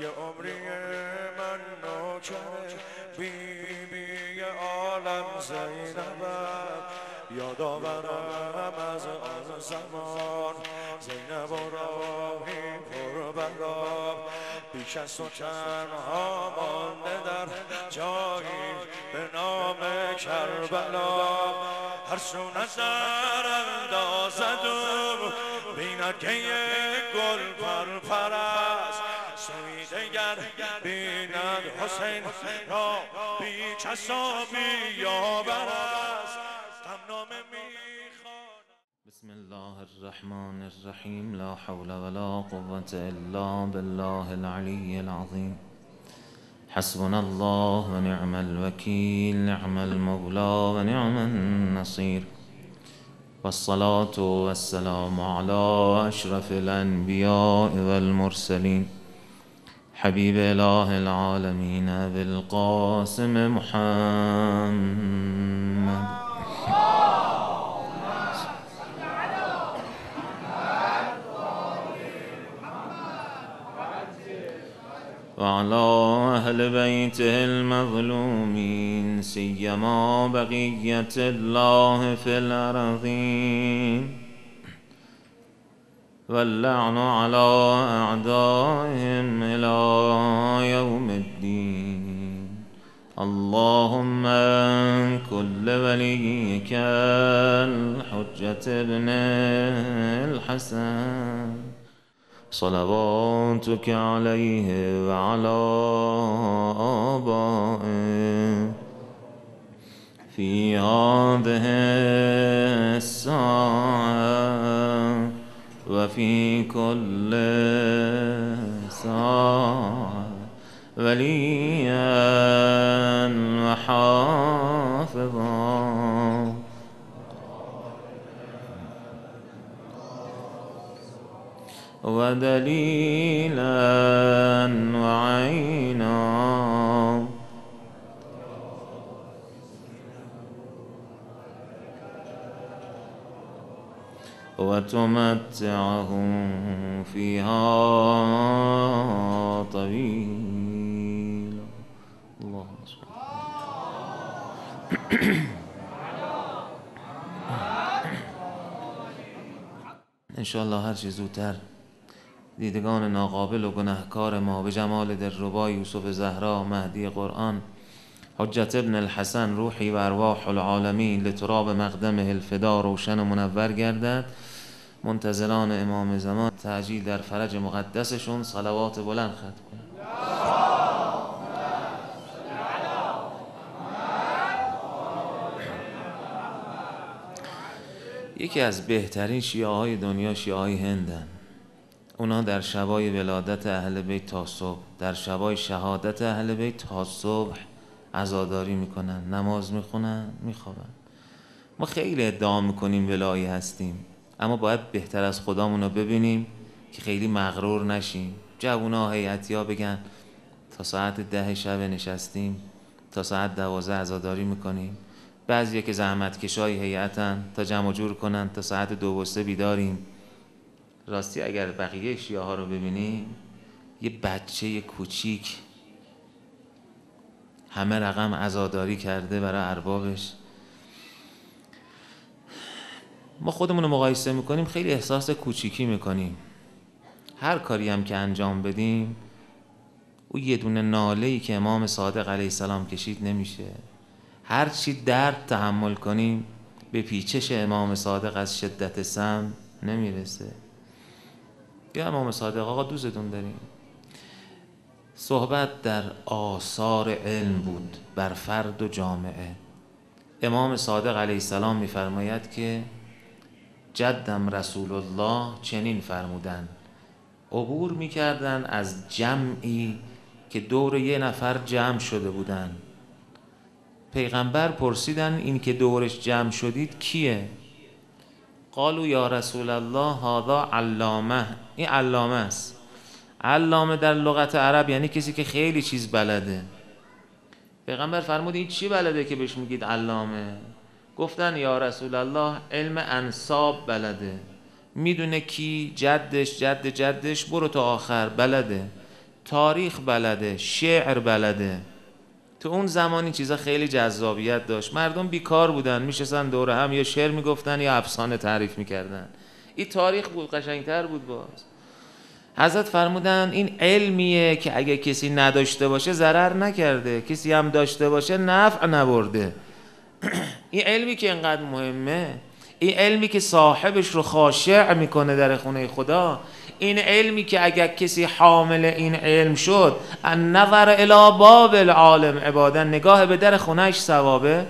یه عمری من نوکره بی بی عالم زینبم. یادآورم از آن زمان زینب و راهی پر بلا بیش از تو تنها مانده در جایی به نام کربلا. هر سو نظر اندازد و بیند که گل پر بی کسا بیاور است بسم الله الرحمن الرحيم. لا حول ولا قوة إلا بالله العلي العظيم. حسبنا الله ونعم الوكيل نعم المولى ونعم النصير. والصلاة والسلام على أشرف الأنبياء والمرسلين. حبيب إله العالمين بالقاسم محمد. وعلى أهل بيته المظلومين سيما بقية الله في الأرضين. واللعن على أعدائهم إلى يوم الدين. اللهم كل وليك الحجة ابن الحسن. صلواتك عليه وعلى آبائه. في هذه الساعة وفي كل ساعة وليا وحافظا. ودليلا وعينا وتمتعهم فيها طويلا. ان شاء الله هر چه زودتر دیدگان ناقابل و گنهکار ما به جمال دلربا یوسف زهرا مهدی قرآن حجت ابن الحسن روحی و ارواح العالمین لتراب مقدم الفدا روشن و منور گردد. منتظران امام زمان تعجیل در فرج مقدسشون صلوات بلند ختم کنند یکی از بهترین شیعه های دنیا شیعه های هندن. اونا در شبای ولادت اهل بیت تا صبح در شبای شهادت اهل بیت تا صبح عزاداری می‌کنن نماز می‌خونن میخوابن. ما خیلی ادعا می‌کنیم ولایی هستیم. اما باید بهتر از خدامون رو ببینیم که خیلی مغرور نشیم. جوونا هیئتی بگن تا ساعت ده شب نشستیم تا ساعت دوازه عزاداری می‌کنیم. بعضی که زحمت کشای هیئتن تا جمع جور کنن تا ساعت دو و سه بیداریم. راستی اگر بقیه شیعه ها رو ببینیم یه بچه کوچیک همه رقم عزاداری کرده برای اربابش. ما خودمون رو مقایسه می‌کنیم خیلی احساس کوچیکی می‌کنیم. هر کاری هم که انجام بدیم او یه دونه ناله ای که امام صادق علیه السلام کشید نمیشه. هر چی درد تحمل کنیم به پیچش امام صادق از شدت سم نمی‌رسه. یا امام صادق آقا دوستتون داریم. صحبت در آثار علم بود بر فرد و جامعه. امام صادق علیه السلام میفرماید که جدم رسول الله چنین فرمودن. عبور می‌کردن از جمعی که دور یه نفر جمع شده بودن. پیغمبر پرسیدن این که دورش جمع شدید کیه؟ قالو یا رسول الله هذا علامه. این علامه است. علامه در لغت عرب یعنی کسی که خیلی چیز بلده. پیغمبر فرمود این چی بلده که بهش میگید علامه؟ گفتن یا رسول الله علم انصاب بلده. می‌دونه کی جدش جد جدش برو تا آخر بلده. تاریخ بلده شعر بلده. تو اون زمان این چیزا خیلی جذابیت داشت. مردم بیکار بودن میشستن دوره هم یا شعر می‌گفتن یا افسانه تعریف می‌کردن. این تاریخ بود قشنگتر بود باز. حضرت فرمودن این علمیه که اگه کسی نداشته باشه ضرر نکرده کسی هم داشته باشه نفع نبرده. این علمی که اینقدر مهمه این علمی که صاحبش رو خاشع می‌کنه در خونه خدا این علمی که اگر کسی حامل این علم شد ان نظر الى باب العالم عبادا نگاه به در خونهش ثوابه.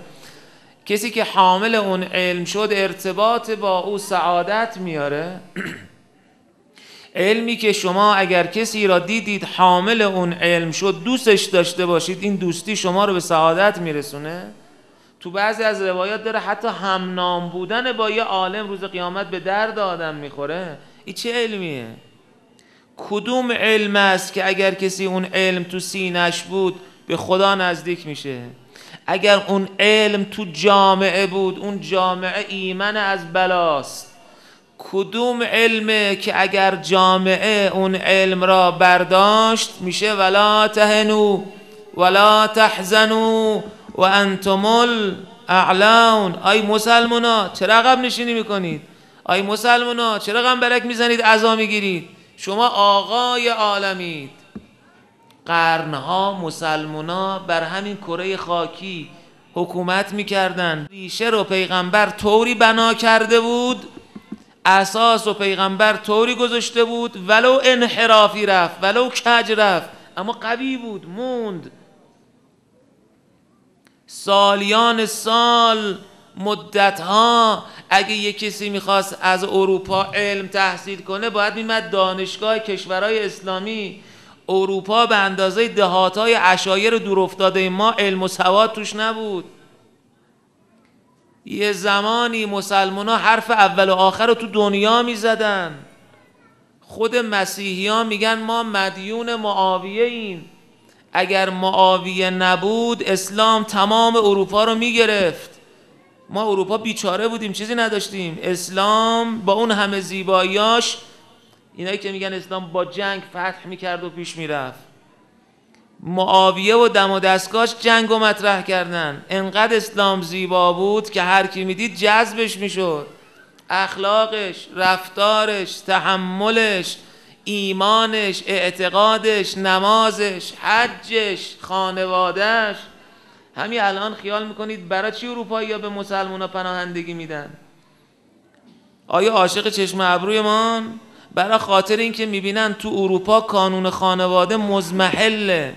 کسی که حامل اون علم شد ارتباط با او سعادت میاره. علمی که شما اگر کسی را دیدید حامل اون علم شد دوستش داشته باشید این دوستی شما رو به سعادت میرسونه. تو بعضی از روایات داره حتی همنام بودن با یه عالم روز قیامت به درد آدم می‌خوره. این چه علمیه؟ کدوم علم است که اگر کسی اون علم تو سینش بود به خدا نزدیک میشه؟ اگر اون علم تو جامعه بود اون جامعه ایمن از بلاست. کدوم علمه که اگر جامعه اون علم را برداشت میشه ولا تهنو ولا تحزنو و انتم الاعلون آی مسلمونا چرا عقب نشینی می‌کنید؟ آی مسلمونا چرا غنبلک می‌زنید؟ عزا می‌گیرید. شما آقای عالمید. قرنها مسلمونا بر همین کره خاکی حکومت می‌کردن. ریشه رو پیغمبر طوری بنا کرده بود اساس و پیغمبر طوری گذاشته بود ولو انحرافی رفت ولو کج رفت. اما قوی بود موند. سالیان سال مدت ها اگه یه کسی می‌خواست از اروپا علم تحصیل کنه باید میمد دانشگاه کشورهای اسلامی. اروپا به اندازه دهاتای اشایر دور افتاده ما علم و سواد توش نبود. یه زمانی مسلمان ها حرف اول و آخر رو تو دنیا می‌زدن. خود مسیحی میگن ما مدیون معاویه ایم اگر معاویه نبود اسلام تمام اروپا رو می‌گرفت. ما اروپا بیچاره بودیم چیزی نداشتیم. اسلام با اون همه زیباییاش اینایی که میگن اسلام با جنگ فتح می‌کرد و پیش می‌رفت. معاویه و دم و دستگاش جنگ و مطرح کردن. انقدر اسلام زیبا بود که هر کی می‌دید جذبش می‌شد. اخلاقش رفتارش تحملش ایمانش اعتقادش نمازش حجش خانوادهش همین الان خیال می‌کنید برای چی اروپایی ها به مسلمان ها پناهندگی میدن؟ آیا عاشق چشم ابرویمان برای خاطر اینکه می‌بینن تو اروپا کانون خانواده مزمحله.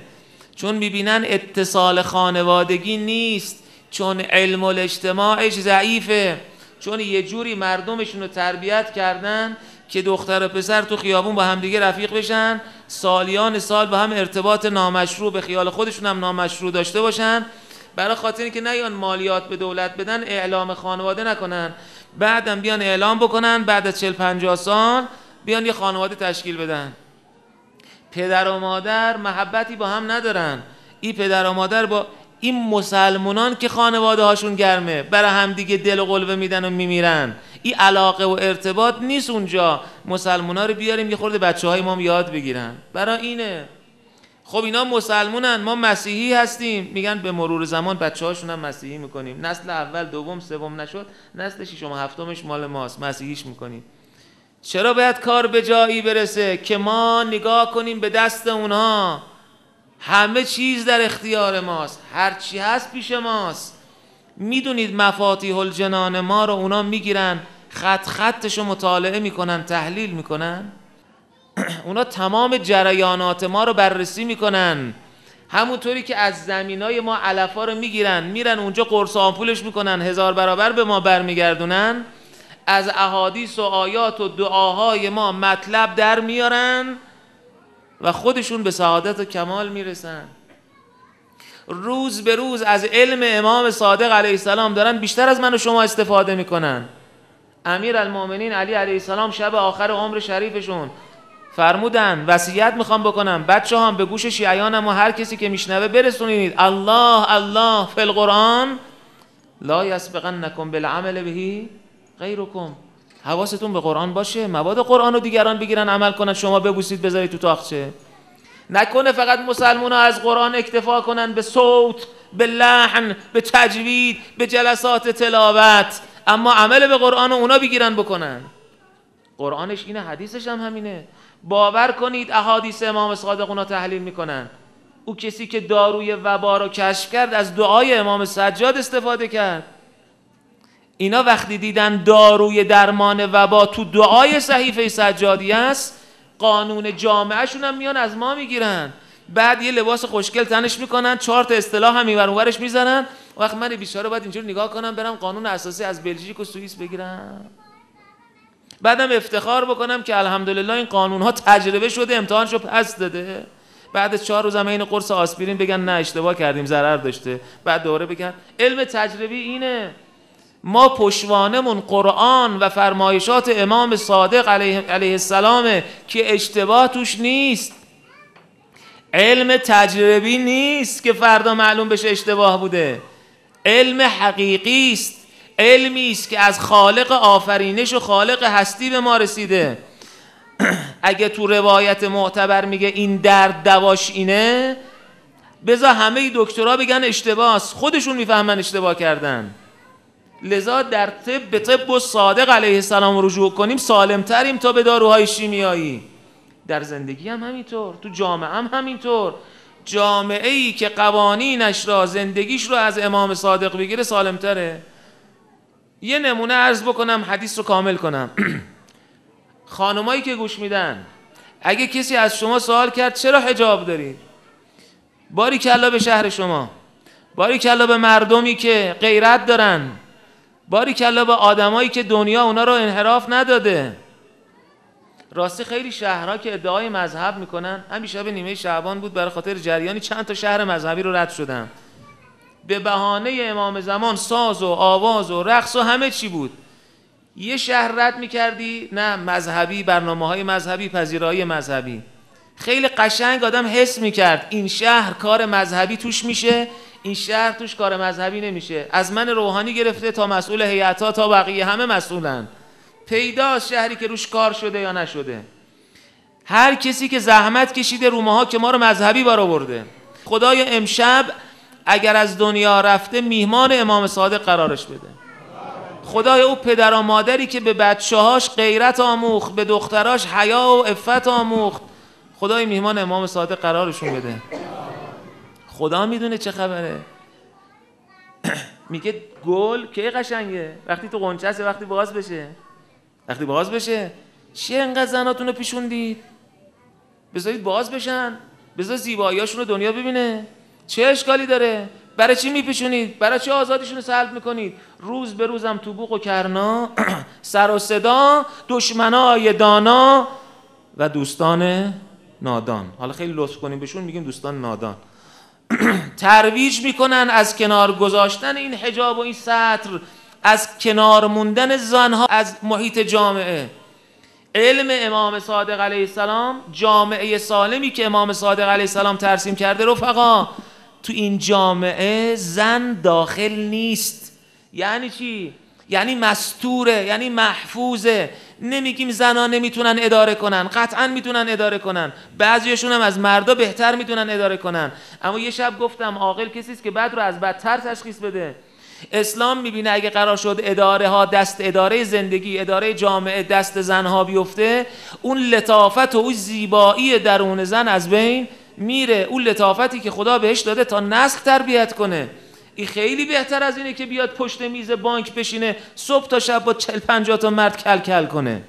چون می‌بینن اتصال خانوادگی نیست چون علم الاجتماعش ضعیفه. چون یه جوری مردمشون رو تربیت کردن که دختر و پسر تو خیابون با همدیگه رفیق بشن سالیان سال با هم ارتباط نامشروع به خیال خودشون هم نامشروع داشته باشن. برای خاطر اینکه نیان مالیات به دولت بدن اعلام خانواده نکنن. بعدم بیان اعلام بکنن بعد از 40 50 سال بیان یه خانواده تشکیل بدن. پدر و مادر محبتی با هم ندارن. این پدر و مادر با این مسلمانان که خانواده هاشون گرمه برای همدیگه دل و قلبه میدن و میمیرن. این علاقه و ارتباط نیست اونجا. مسلمان رو بیاریم یه خورده بچه های ما یاد بگیرن. برای اینه. خب اینا مسلمونن. ما مسیحی هستیم. میگن به مرور زمان بچه هاشون هم مسیحی می‌کنیم. نسل اول دوم سوم نشد. نسل شما هفتمش مال ماست. مسیحیش می‌کنیم. چرا باید کار به جایی برسه که ما نگاه کنیم به دست اونها همه چیز در اختیار ماست. هر چی هست پیش ماست. می‌دونید مفاتیح الجنان ما رو اونا می‌گیرن خط خطش رو مطالعه می‌کنن تحلیل می‌کنن؟ اونا تمام جریانات ما رو بررسی می‌کنن. همونطوری که از زمینای ما علفا رو می‌گیرن میرن اونجا قرص آمپولش می‌کنن هزار برابر به ما برمیگردونن. از احادیث و آیات و دعاهای ما مطلب در میارن و خودشون به سعادت و کمال می‌رسن. روز به روز از علم امام صادق علیه السلام دارن بیشتر از من و شما استفاده می‌کنن. امیر المؤمنین علی علیه السلام شب آخر عمر شریفشون فرمودن وصیت می‌خوام بکنم. بچه هم به گوش شیعیانم و هر کسی که میشنوه برسونید. الله الله فی القرآن. لا یسبقنکم بالعمل بهی غیرکم. حواستون به قرآن باشه. مواد قرآن رو دیگران بگیرن عمل کنن. شما ببوسید بذارید تو تاخچه. نکنه فقط مسلمان ها از قرآن اکتفا کنن به صوت به لحن به تجوید به جلسات تلاوت. اما عمل به قرآن اونا بگیرن بکنن. قرآنش اینه حدیثش هم همینه. باور کنید احادیث امام صادق اونا تحلیل می‌کنن. او کسی که داروی وبا رو کشف کرد از دعای امام سجاد استفاده کرد. اینا وقتی دیدن داروی درمان وبا تو دعای صحیفه سجادی است قانون جامعهشون هم میان از ما می‌گیرن. بعد یه لباس خوشگل تنش می‌کنن چهار تا اصطلاح هم می‌برن ورش می‌زنن وقت من بیچاره باید اینجور نگاه کنم برم قانون اساسی از بلژیک و سوئیس بگیرم. بعدم افتخار بکنم که الحمدلله این قانون ها تجربه شده امتحانشو پس داده. بعد چهار روز این قرص آسپرین بگن نه اشتباه کردیم ضرر داشته. بعد دوره بگن علم تجربی اینه. ما پشوانمون قرآن و فرمایشات امام صادق علیه, علیه السلامه که اشتباه توش نیست. علم تجربی نیست که فردا معلوم بشه اشتباه بوده. علم حقیقی است. علمی است که از خالق آفرینش و خالق هستی به ما رسیده. اگه تو روایت معتبر میگه این درد دواش اینه بذار همه دکترها بگن اشتباه خودشون می‌فهمن اشتباه کردن. لذا در طب به طب و صادق علیه السلام رجوع کنیم سالمتریم تا به داروهای شیمیایی. در زندگی هم همینطور تو جامعه هم همینطور. جامعه ای که قوانینش را زندگیش رو از امام صادق بگیره سالمتره. یه نمونه عرض بکنم حدیث رو کامل کنم. خانمایی که گوش میدن اگه کسی از شما سوال کرد چرا حجاب دارید؟ باری کلا به شهر شما. باری کلا به مردمی که غیرت دارن. باری کلا به آدمایی که دنیا اونا رو انحراف نداده. راستی خیلی شهرها که ادعای مذهب می‌کنن. همین شب نیمه شعبان بود برای خاطر جریانی چند تا شهر مذهبی رو رد شدن به بهانه امام زمان ساز و آواز و رقص و همه چی بود. یه شهر رد می‌کردی نه مذهبی برنامه های مذهبی پذیرایی مذهبی. خیلی قشنگ آدم حس می‌کرد این شهر کار مذهبی توش میشه. این شهر توش کار مذهبی نمیشه. از من روحانی گرفته تا مسئول هیئت‌ها تا بقیه همه مسئولن. پیداست شهری که روش کار شده یا نشده. هر کسی که زحمت کشیده رو ها که ما رو مذهبی برآورده خدای امشب اگر از دنیا رفته میهمان امام صادق قرارش بده. خدای او پدر و مادری که به بچه هاش غیرت آموخت به دختراش حیا و افت آموخت. خدای میهمان امام صادق قرارشون بده. خدا می‌دونه چه خبره. میگه گل کی قشنگه؟ وقتی تو قنچه وقتی باز بشه. وقتی باز بشه چی انقدر زناتون رو پیشوندید؟ بذارید باز بشن. بذار زیباییاشون رو دنیا ببینه. چه اشکالی داره؟ برای چی میپیشونید؟ برای چی آزادیشون رو سلب می‌کنید؟ روز به روزم تو بوق و کرنا سر و صدا دشمنای دانا و دوستان نادان. حالا خیلی لطف کنیم بهشون میگیم دوستان نادان. ترویج می‌کنن از کنار گذاشتن این حجاب و این سطر از کنار موندن زنها از محیط جامعه. علم امام صادق علیه السلام جامعه سالمی که امام صادق علیه السلام ترسیم کرده رفقا تو این جامعه زن داخل نیست. یعنی چی؟ یعنی مستوره یعنی محفوظه. نمیگیم زنها نمی‌تونن اداره کنن قطعا می‌تونن اداره کنن. بعضیشون هم از مردا بهتر می‌تونن اداره کنن. اما یه شب گفتم عاقل کسی است که بد رو از بدتر تشخیص بده. اسلام می‌بینه اگه قرار شد اداره ها دست اداره زندگی اداره جامعه دست زنها بیفته اون لطافت و اون زیبایی درون زن از بین میره. اون لطافتی که خدا بهش داده تا نسل تربیت کنه. این خیلی بهتر از اینه که بیاد پشت میز بانک بشینه صبح تا شب با چل پنجاه تا مرد کل کل کنه.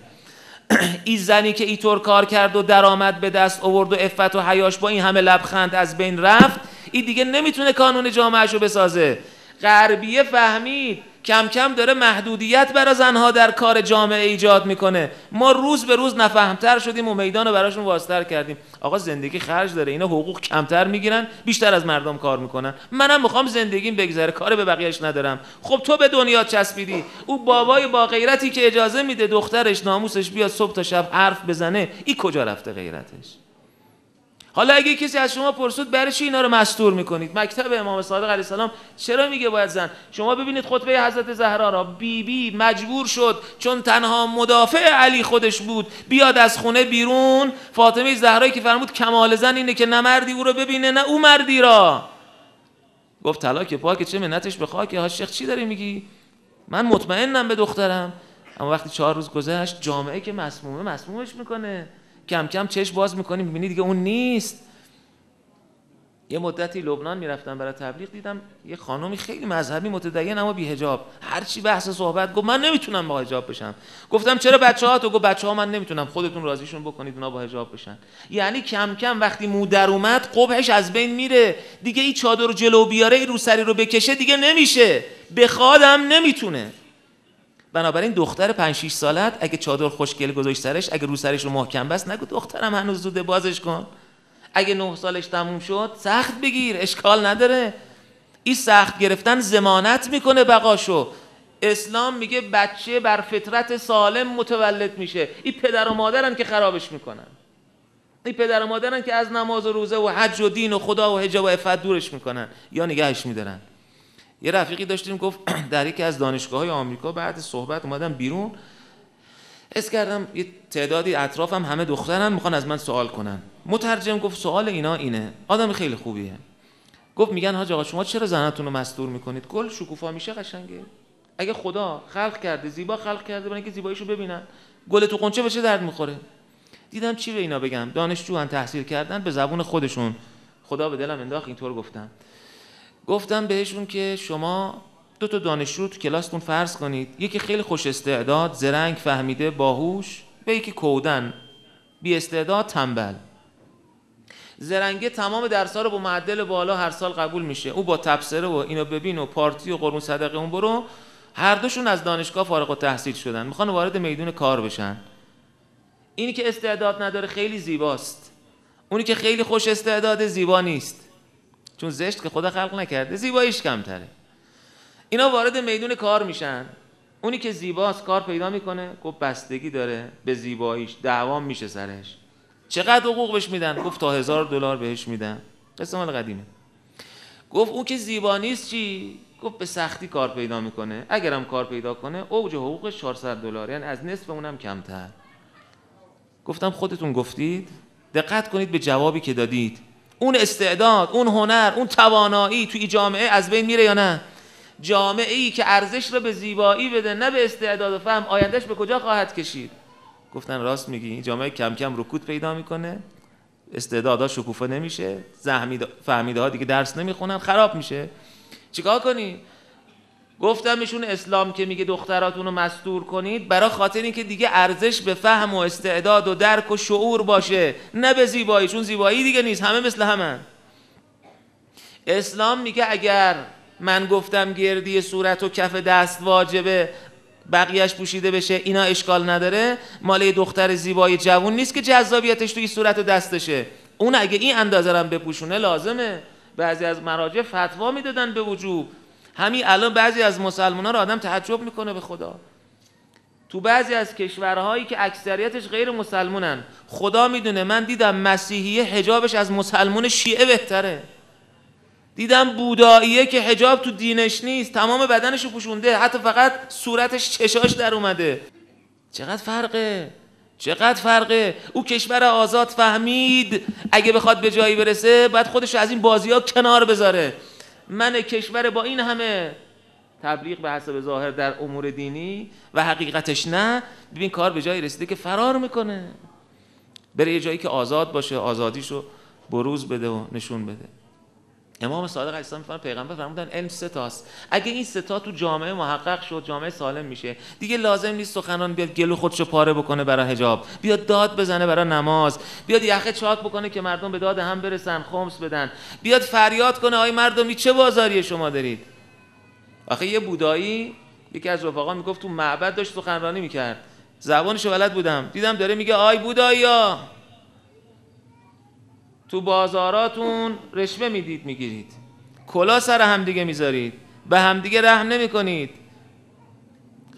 این زنی که اینطور کار کرد و درآمد به دست آورد و افت و حیاش با این همه لبخند از بین رفت این دیگه نمی‌تونه کانون جامعهشو بسازه. غربیه فهمید. کم کم داره محدودیت برای زنها در کار جامعه ایجاد می‌کنه. ما روز به روز نفهمتر شدیم و میدان رو براشون واسطر کردیم. آقا زندگی خرج داره. اینا حقوق کمتر می‌گیرن بیشتر از مردم کار می‌کنن. منم می‌خوام زندگیم بگذره. کار به بقیهش ندارم. خب تو به دنیا چسبیدی. او بابای با غیرتی که اجازه میده دخترش ناموسش بیاد صبح تا شب حرف بزنه ای کجا رفته غیرتش؟ حالا اگه کسی از شما پرسید برای چی اینا رو مستور می‌کنید؟ مکتب امام صادق علیه السلام چرا میگه باید زن؟ شما ببینید خطبه حضرت زهرا را. بی بی مجبور شد چون تنها مدافع علی خودش بود بیاد از خونه بیرون. فاطمه زهرایی که فرمود کمال زن اینه که نه مردی او رو ببینه نه او مردی را. گفت طلاق پاک چه منتش به خاک؟ ها شیخ چی داری میگی؟ من مطمئنم به دخترم. اما وقتی چهار روز گذشت جامعه که مسمومه مسمومش می‌کنه. کم کم چش باز می‌کنیم می‌بینی دیگه اون نیست. یه مدتی لبنان می‌رفتم برای تبلیغ دیدم یه خانمی خیلی مذهبی متدین اما بی هجاب هر چی بحث صحبت گفت من نمی‌تونم با حجاب بشم. گفتم چرا بچه ها تو گفت بچه ها من نمی‌تونم. خودتون راضیشون بکنید اونا با حجاب بشن. یعنی کم کم وقتی مو در اومد قبحش از بین میره. دیگه این چادر رو جلو بیاره این روسری رو بکشه دیگه نمیشه. بخوادم نمی‌تونه. بنابراین دختر 5 6 سالت اگه چادر خوشگل گذاشت سرش اگه رو سرش رو محکم بست نگو دخترم هنوز زوده بازش کن. اگه 9 سالش تموم شد سخت بگیر اشکال نداره. این سخت گرفتن زمانت می‌کنه بقاشو. اسلام میگه بچه بر فطرت سالم متولد میشه. این پدر و مادرن که خرابش می‌کنن. این پدر و مادرن که از نماز و روزه و حج و دین و خدا و حجاب و عفت دورش می‌کنن. یا نگهش میدارن. یه رفیقی داشتیم گفت در یکی از دانشگاه های آمریکا بعد صحبت اومدم بیرون. اس کردم یه تعدادی اطرافم همه دخترن می‌خوان از من سوال کنن. مترجم گفت سوال اینا اینه. آدم خیلی خوبیه. گفت میگن حاج آقا شما چرا زنتون رو مستور می‌کنید؟ گل شکوفا میشه قشنگه. اگه خدا خلق کرده زیبا خلق کرده برای اینکه زیباییشو ببینن. گل تو قنچه بشه درد می‌خوره. دیدم چی به اینا بگم؟ دانشجو تحصیل کردن به زبون خودشون. خدا به دلم انداخت اینطور گفتم. گفتم بهشون که شما دو تا دانشجو تو کلاستون فرض کنید. یکی خیلی خوش استعداد زرنگ فهمیده باهوش به یکی کودن. بی استعداد تنبل. زرنگه تمام درس‌ها رو با معدل بالا هر سال قبول میشه. او با تبصره و اینو ببین و پارتی و قرون صدقه اون برو. هر دوشون از دانشگاه فارغ التحصیل شدن. می‌خوان وارد میدون کار بشن. اینی که استعداد نداره خیلی زیباست. اونی که خیلی خوش استعداد زیبا نیست. چون زشت که خدا خلق نکرده زیباییش کمتره. اینا وارد میدون کار میشن. اونی که زیباست کار پیدا می‌کنه گفت بستگی داره به زیباییش دعوام میشه سرش. چقدر حقوق بهش میدن؟ گفت تا هزار دلار بهش میدن. قصه مال قدیمه. گفت اون که زیبا نیست چی؟ گفت به سختی کار پیدا می‌کنه. اگرم کار پیدا کنه اوج حقوقش 400 دلار یعنی از نصف اونم کمتر. گفتم خودتون گفتید؟ دقت کنید به جوابی که دادید. اون استعداد اون هنر اون توانایی توی جامعه از بین میره یا نه؟ جامعه ای که ارزش رو به زیبایی بده نه به استعداد و فهم. آیندهش به کجا خواهد کشید؟ گفتن راست میگی. جامعه کم کم رکود پیدا می‌کنه. استعدادها شکوفه نمیشه. فهمیده ها دیگه درس نمی‌خونن خراب میشه. چیکار کنی؟ گفتمشون اسلام که میگه دختراتون رو مستور کنید برای خاطر اینکه دیگه ارزش به فهم و استعداد و درک و شعور باشه. نه به زیبایی چون زیبایی دیگه نیست. همه مثل همه اسلام میگه اگر من گفتم گردی صورت و کف دست واجبه بقیهش پوشیده بشه اینا اشکال نداره. مال دختر زیبای جوون نیست که جذابیتش توی صورت و دستشه. اون اگه این اندازه هم بپوشونه لازمه. بعضی از مراجع فتوا می‌دادن به وجوب. همین الان بعضی از مسلمان ها رو آدم تعجب می‌کنه به خدا. تو بعضی از کشورهایی که اکثریتش غیر مسلمونن خدا می‌دونه من دیدم مسیحیه حجابش از مسلمون شیعه بهتره. دیدم بوداییه که حجاب تو دینش نیست تمام بدنشو پوشونده حتی فقط صورتش چشاش در اومده. چقدر فرقه؟ چقدر فرقه؟ او کشور آزاد فهمید اگه بخواد به جایی برسه باید خودش از این بازی ها کنار بذاره. من کشور با این همه تبلیغ به حسب ظاهر در امور دینی و حقیقتش نه ببین کار به جایی رسیده که فرار می‌کنه. بره یه جایی که آزاد باشه آزادیشو بروز بده و نشون بده. امام صادق علیه السلام پیغمبر فرمودن علم سه تاست اگه این سه تا تو جامعه محقق شد جامعه سالم میشه. دیگه لازم نیست سخنان بیاد گلو خودشو پاره بکنه برای حجاب. بیاد داد بزنه برای نماز. بیاد یخه چاک بکنه که مردم به داد هم برسن خمس بدن. بیاد فریاد کنه آی مردمی چه بازاری شما دارید؟ آخه یه بودایی یکی از رفقا می‌گفت تو معبد داشت سخنرانی می‌کرد. زبانشو بلد بودم. دیدم داره میگه آی بودایی تو بازاراتون رشوه می‌دید می‌گیرید. کلا سر همدیگه می‌ذارید. به همدیگه رحم نمی‌کنید.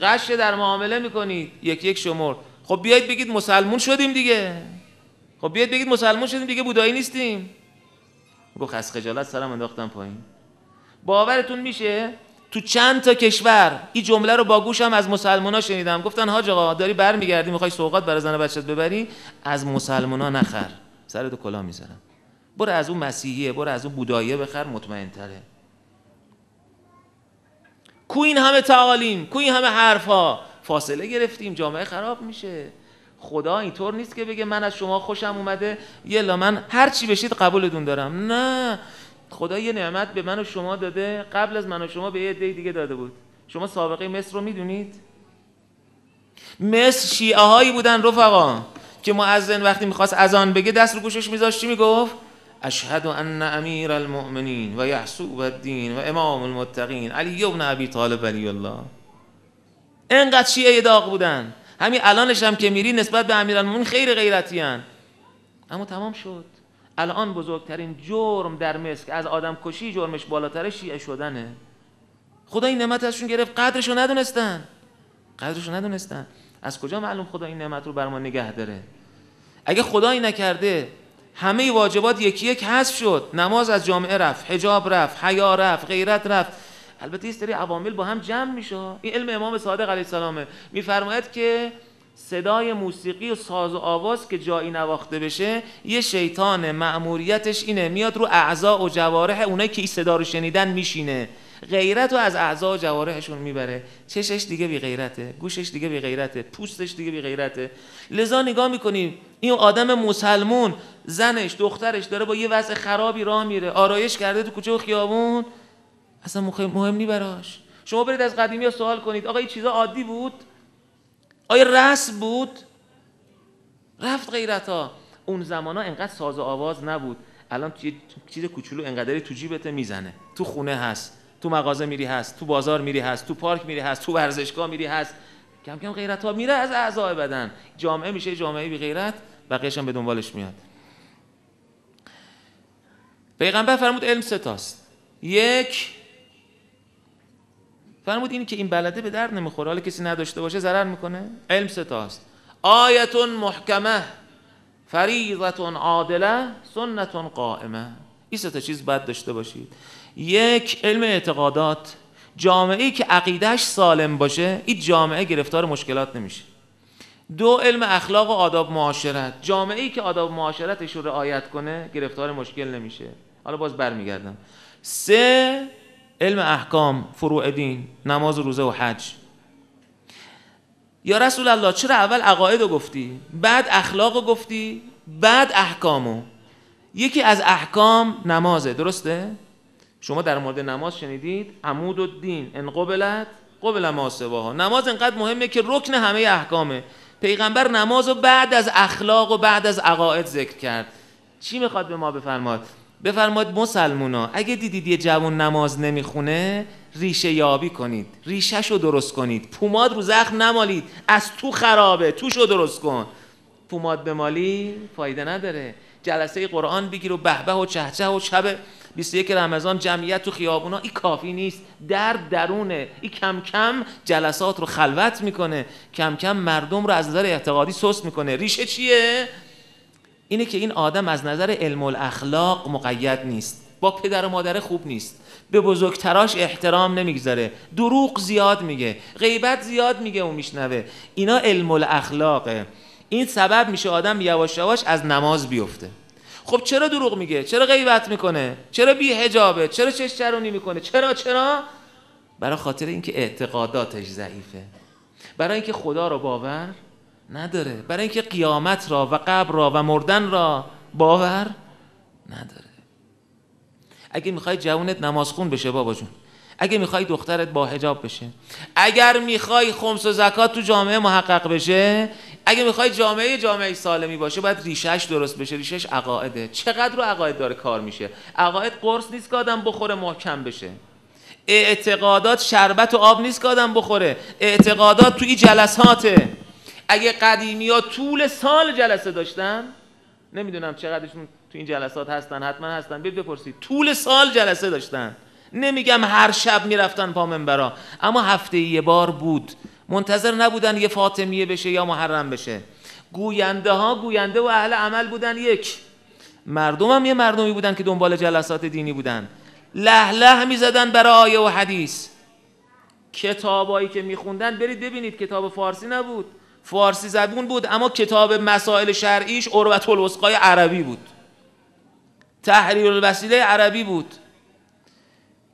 قش در معامله می‌کنید. یک یک شمر خب بیایید بگید مسلمون شدیم دیگه. خب بیاید بگید مسلمان شدیم دیگه بودایی نیستیم. گفت از خجالت سرم انداختم پایین. باورتون میشه؟ تو چند تا کشور این جمله رو با گوشم از مسلمونا شنیدم. گفتن حاج آقا داری برمیگردی می‌خوای سوغات برای زن بچت ببری؟ از مسلمونا نخر. سرتو کلا می‌ذارم برو از اون مسیحیه برو از اون بوداییه بخر مطمئن تره کو این همه تعالیم کو این همه حرفا فاصله گرفتیم جامعه خراب میشه. خدا اینطور نیست که بگه من از شما خوشم اومده. یلا من هر چی بشید قبولتون دارم. نه. خدا یه نعمت به من و شما داده. قبل از من و شما به یه دی دیگه داده بود. شما سابقه مصر رو می‌دونید؟ مصر شیعه هایی بودن رفقا. که معزن وقتی می‌خواست اذان بگه دست رو گوشش میذاشت چی می‌گفت؟ اشهد ان امیر المؤمنین و یحسوب الدین و امام المتقین علی ابن ابی طالب علی الله. انقدر شیعه داغ بودن. همین الانش هم که میری نسبت به امیرالمومنین خیر غیرتی هن. اما تمام شد. الان بزرگترین جرم در مصر از آدم کشی جرمش بالاتر شیعه شدنه. خدا این نعمت ازشون گرفت قدرشو ندونستن. قدرشو ندونستن. از کجا معلوم خدا این نعمت رو بر ما نگه داره؟ اگه خدایی نکرده همه واجبات یکی یک حذف شد. نماز از جامعه رفت حجاب رفت حیا رفت غیرت رفت. البته یه سری عوامل با هم جمع میشه. این علم امام صادق علیه السلامه. میفرماید که صدای موسیقی و ساز و آواز که جایی نواخته بشه یه شیطان مأموریتش اینه میاد رو اعضا و جوارح اونایی که این صدا رو شنیدن میشینه. غیرت رو از اعضا و جوارحشون می‌بره. چشش دیگه بی غیرته گوشش دیگه بی غیرته پوستش دیگه بی غیرته. لذا نگاه می‌کنیم این آدم مسلمون زنش دخترش داره با یه وضع خرابی راه میره. آرایش کرده تو کوچه و خیابون. اصلا مهم نی براش. شما برید از قدیمی ها سوال کنید. آقا این چیزا عادی بود؟ آیا رسم بود؟ رفت غیرت ها اون زمان ها انقدر ساز و آواز نبود. الان توی چیز کوچولو انقدری تو جیبت می‌زنه. تو خونه هست. تو مغازه میری هست تو بازار میری هست تو پارک میری هست تو ورزشگاه میری هست. کم کم غیرت ها میره از اعضای بدن. جامعه میشه جامعه بی غیرت بقیه‌ش هم به دنبالش میاد. پیغمبر فرمود علم ستاست یک فرمود اینی که این بلده به درد نمی‌خوره. حالا کسی نداشته باشه ضرر می‌کنه. علم ستاست آیتون محکمه فریضتون عادله سنتون قائمه. این سه تا چیز باید داشته باشید. یک علم اعتقادات. جامعه ای که عقیدهش سالم باشه این جامعه گرفتار مشکلات نمیشه. دو علم اخلاق و آداب معاشرت. جامعه ای که آداب معاشرتش رو رعایت کنه گرفتار مشکل نمیشه. حالا باز برمیگردم. سه علم احکام فروع دین نماز و روزه و حج. یا رسول الله چرا اول عقاید رو گفتی بعد اخلاق رو گفتی بعد احکامو یکی از احکام نمازه درسته؟ شما در مورد نماز شنیدید عمود و دین ان قبلت قبل ما سواها. نماز انقدر مهمه که رکن همه احکامه. پیغمبر نماز رو بعد از اخلاق و بعد از عقاید ذکر کرد. چی می‌خواد به ما بفرماد؟ بفرماد مسلمونا اگه دیدید یه جوان نماز نمی‌خونه ریشه یابی کنید. ریشهش رو درست کنید. پوماد رو زخم نمالید. از تو خرابه. توش رو درست کن. پوماد بمالی فایده نداره. جلسه قرآن بگیر و بهبه و چهچه و شب 21 رمضان جمعیت تو خیابونا این کافی نیست. در درونه. این کم کم جلسات رو خلوت می‌کنه. کم کم مردم رو از نظر اعتقادی سست می‌کنه. ریشه چیه؟ اینه که این آدم از نظر علم الاخلاق مقید نیست. با پدر و مادر خوب نیست. به بزرگتراش احترام نمی‌گذاره. دروغ زیاد میگه. غیبت زیاد میگه و میشنوه. اینا علم الاخلاقه این سبب میشه آدم یواش یواش از نماز بیفته. خب چرا دروغ میگه؟ چرا غیبت می‌کنه؟ چرا بی حجابه چرا چش چرونی می‌کنه؟ چرا چرا؟ برای خاطر اینکه اعتقاداتش ضعیفه. برای اینکه خدا رو باور نداره. برای اینکه قیامت را و قبر را و مردن را باور نداره. اگه می‌خوای جوونت نمازخون بشه بابا جون. اگه می‌خوای دخترت با حجاب بشه. اگر می‌خوای خمس و زکات تو جامعه محقق بشه اگه می‌خوای جامعه جامعه سالمی باشه باید ریشهش درست بشه. ریشهش عقایده چقدر رو عقاید داره کار میشه؟ عقاید قرص نیست که آدم بخوره محکم بشه. اعتقادات شربت و آب نیست که آدم بخوره. اعتقادات توی جلساته. اگه قدیمی ها طول سال جلسه داشتن نمی‌دونم چقدرشون تو این جلسات هستن حتما هستن. بید بپرسید. طول سال جلسه داشتن. نمیگم هر شب می‌رفتن پا منبرا. اما هفته یه بار بود. منتظر نبودن یه فاطمیه بشه یا محرم بشه. گوینده ها گوینده و اهل عمل بودن یک. مردم هم یه مردمی بودن که دنبال جلسات دینی بودن. له له می‌زدن برای آیه و حدیث. کتابایی که میخوندن برید ببینید کتاب فارسی نبود. فارسی زبون بود اما کتاب مسائل شرعیش عروت الوثقای عربی بود. تحریر الوسیله عربی بود.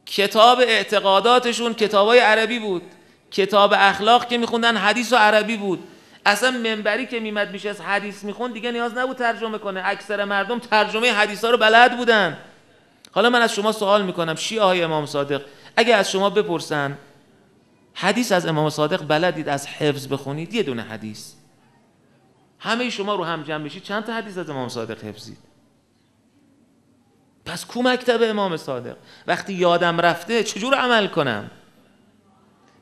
کتاب اعتقاداتشون کتابای عربی بود. کتاب اخلاق که میخوندن حدیث و عربی بود. اصلا منبری که میمد میشه از حدیث می‌خوند دیگه نیاز نبود ترجمه کنه. اکثر مردم ترجمه حدیث ها رو بلد بودن. حالا من از شما سوال می‌کنم شیعه های امام صادق اگه از شما بپرسن حدیث از امام صادق بلدید از حفظ بخونید؟ یه دونه حدیث. همه شما رو هم جمع بشید چند تا حدیث از امام صادق حفظید؟ پس کو مکتب امام صادق. وقتی یادم رفته چجور عمل کنم؟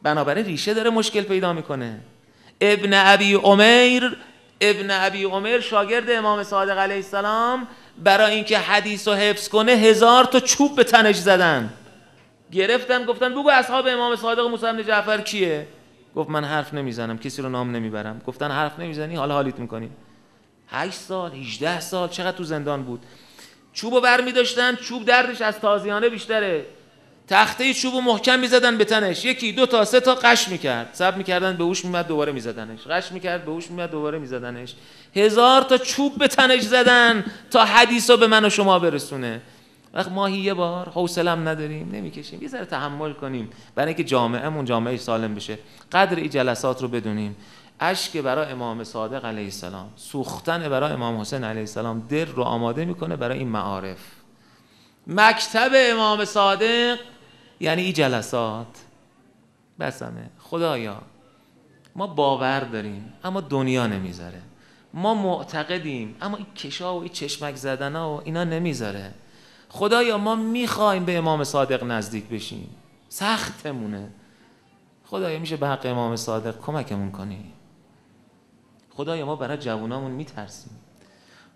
بنابراین ریشه داره مشکل پیدا می‌کنه. ابن ابی عمیر ابن ابی عمر شاگرد امام صادق علیه السلام برای اینکه حدیث رو حفظ کنه هزار تا چوب به تنش زدن. گرفتن گفتن بگو اصحاب امام صادق موسی بن جعفر کیه؟ گفت من حرف نمی‌زنم کسی رو نام نمی‌برم. گفتن حرف نمی‌زنی حالا حالیت می‌کنی. 8 سال 18 سال چقدر تو زندان بود؟ چوب رو بر می داشتن چوب دردش از تازیانه بیشتره. تخته چوب و محکم می‌زدن به تنش. یکی دو تا سه تا قش می‌کرد. سب می‌کردن به هوش میمد دوباره میزدنش. قش می‌کرد به هوش میمد دوباره میزدنش. هزار تا چوب به تنش زدن تا حدیث به من و شما برسونه. وقت ماهی یه بار حوصلم نداریم نمی‌کشیم. یه ذره تحمل کنیم. برای اینکه جامعهمون جامعه سالم بشه. قدر این جلسات رو بدونیم. اشک برای امام صادق علیه السلام سوختن برای امام حسین علیه السلام دل رو آماده می‌کنه برای این معارف. مکتب امام صادق یعنی این جلسات؟ بسمه خدایا ما باور داریم اما دنیا نمی‌ذاره. ما معتقدیم اما این کشا و این چشمک زدن ها و اینا نمی‌ذاره. خدایا ما می‌خوایم به امام صادق نزدیک بشیم. سختمونه. خدایا میشه به حق امام صادق کمکمون کنی؟ خدایا ما برای جوانامون میترسیم.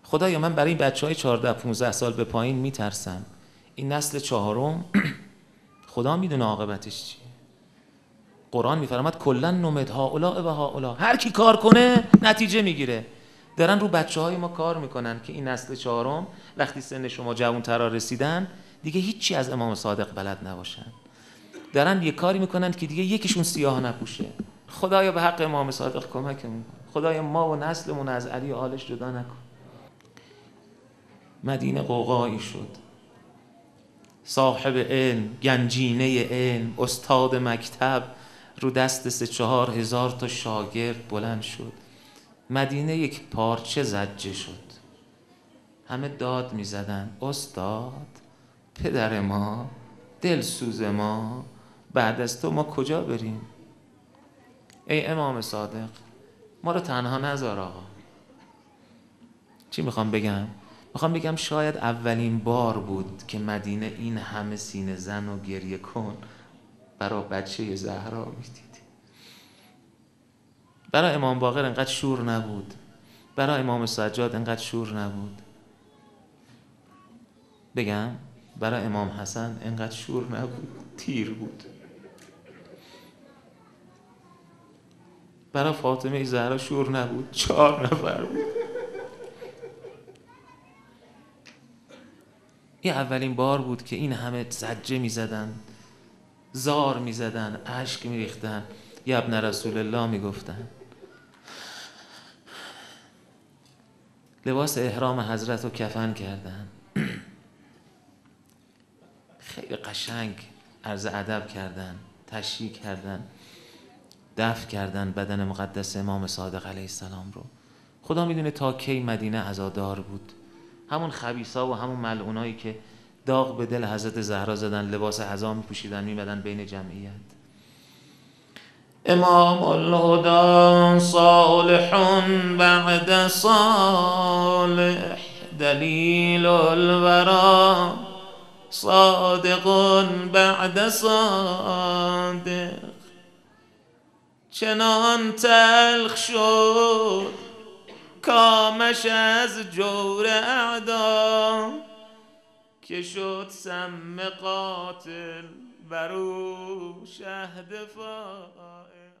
خدایا من برای این بچه های 14 15 سال به پایین میترسم. این نسل چهارم خدا می‌دونه عاقبتش چیه. قرآن میفرماد کلا نمد ها اولا و ها اولا هر کی کار کنه نتیجه می‌گیره. دارن رو بچه های ما کار می‌کنن که این نسل چهارم وقتی سن شما جوان ترا رسیدن دیگه هیچی از امام صادق بلد نباشن. دارن یه کاری می‌کنن که دیگه یکیشون سیاه نپوشه. خدایا به حق امام صادق کمکمون خدایا ما و نسلمون از علی آلش جدا نکن. مدینه قوقایی شد. صاحب علم گنجینه علم استاد مکتب رو دست سه چهار هزار تا شاگرد بلند شد. مدینه یک پارچه زجه شد. همه داد می زدن استاد پدر ما دلسوز ما بعد از تو ما کجا بریم؟ ای امام صادق ما رو تنها نذار آقا. چی می‌خوام بگم؟ می‌خوام بگم شاید اولین بار بود که مدینه این همه سینه زن و گریه کن برای بچه زهرا می‌دید برای امام باقر انقدر شور نبود. برای امام سجاد انقدر شور نبود. بگم برای امام حسن انقدر شور نبود. تیر بود. برای فاطمه زهرا شور نبود. چهار نفر بود. این اولین بار بود که این همه زجه می زدن زار می زدن عشق می ریختن ابن رسول الله می گفتن لباس احرام حضرت رو کفن کردن. خیلی قشنگ عرض ادب کردن تشریح کردن دفع کردن بدن مقدس امام صادق علیه السلام رو. خدا می‌دونه تا کی مدینه عزادار بود. همون خبیسا و همون ملعونایی که داغ به دل حضرت زهرا زدن لباس عزا میپوشیدن میمدن بین جمعیت. امام الهدا صالح بعد صالح دلیل الورا صادق بعد صادق. چنان تلخ شد کامش از جور اعدا که شد سم قاتل برو شهد فائق.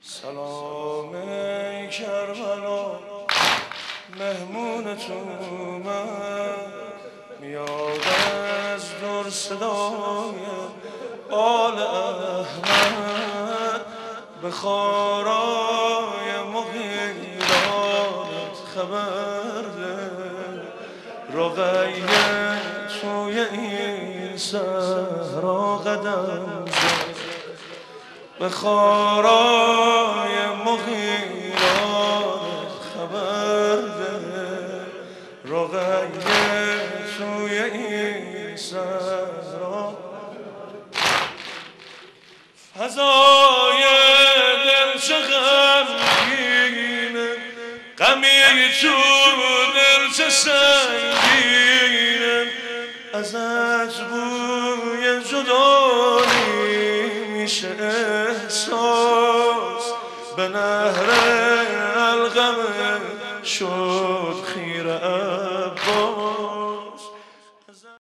سلام کربلا مهمون تو من. میاد از دور صدای آل احمد. به مغیرانت خبر ده رقیه توی این سهرا قدم زد. به خارای مغیرانت خبر ده رقیه توی این سهرا فضای غمی تو دل چه سنگینه ازت بوی جدایی میشه احساس. به نهر الغم شد.